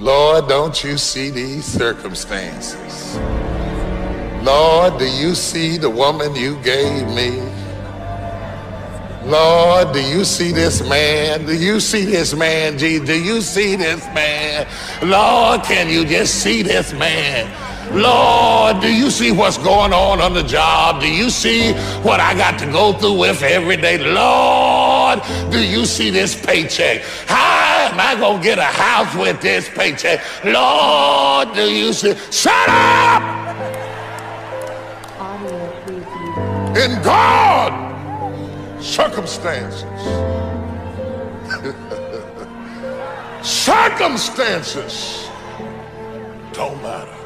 Lord, don't you see these circumstances? Lord, do you see the woman you gave me? Lord, do you see this man? Do you see this man, Jesus? Do you see this man? Lord, can you just see this man? Lord, do you see what's going on on the job? Do you see what I got to go through with every day? Lord, do you see this paycheck? How am I going to get a house with this paycheck? Lord, do you see? Shut up! In God, circumstances. circumstances don't matter.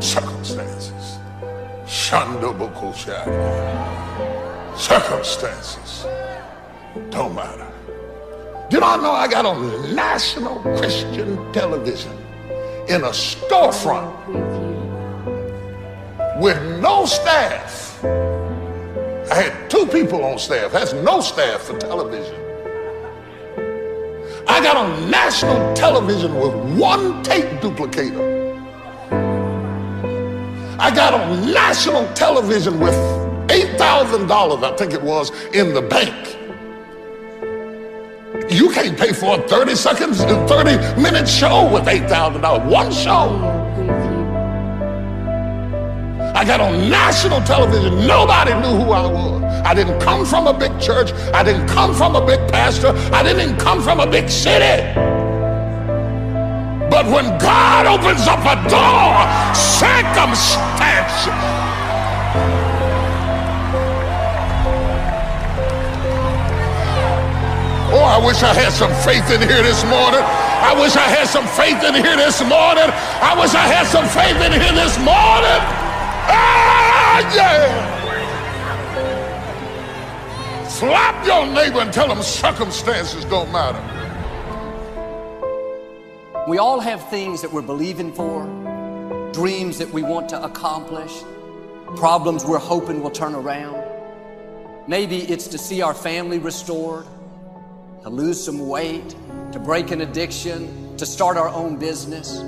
Circumstances. Shandobokoshai. Circumstances don't matter. Did I know I got on national Christian television in a storefront with no staff. I had two people on staff. That's no staff for television. I got on national television with one tape duplicator. I got on national television with $8,000, I think it was, in the bank. You can't pay for a 30 seconds, 30 minute show with $8,000. One show. I got on national television. Nobody knew who I was. I didn't come from a big church. I didn't come from a big pastor. I didn't come from a big city. But when God opens up a door, circumstance. I wish I had some faith in here this morning. I wish I had some faith in here this morning. I wish I had some faith in here this morning. Ah, yeah. Slap your neighbor and tell them circumstances don't matter. We all have things that we're believing for, dreams that we want to accomplish, problems we're hoping will turn around. Maybe it's to see our family restored, to lose some weight, to break an addiction, to start our own business.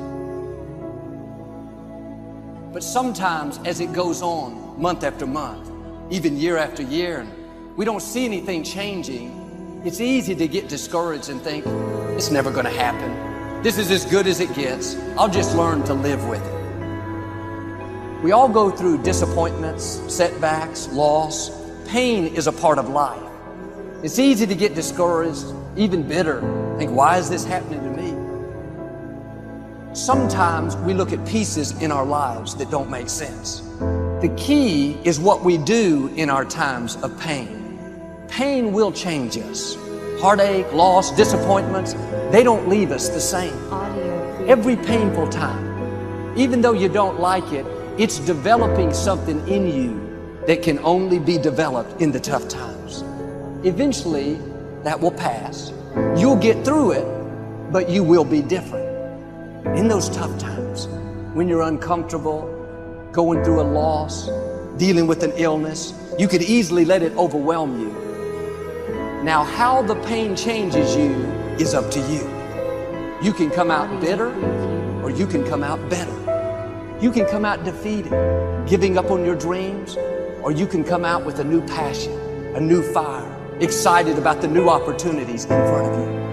But sometimes as it goes on, month after month, even year after year, and we don't see anything changing, it's easy to get discouraged and think, it's never gonna happen. This is as good as it gets. I'll just learn to live with it. We all go through disappointments, setbacks, loss. Pain is a part of life. It's easy to get discouraged, even bitter. Think, why is this happening to me? Sometimes we look at pieces in our lives that don't make sense. The key is what we do in our times of pain. Pain will change us. Heartache, loss, disappointments, they don't leave us the same. Every painful time, even though you don't like it, it's developing something in you that can only be developed in the tough times. Eventually, that will pass. You'll get through it, but you will be different. In those tough times, when you're uncomfortable, going through a loss, dealing with an illness, you could easily let it overwhelm you. Now, how the pain changes you is up to you. You can come out bitter or you can come out better. You can come out defeated, giving up on your dreams, or you can come out with a new passion, a new fire, excited about the new opportunities in front of you.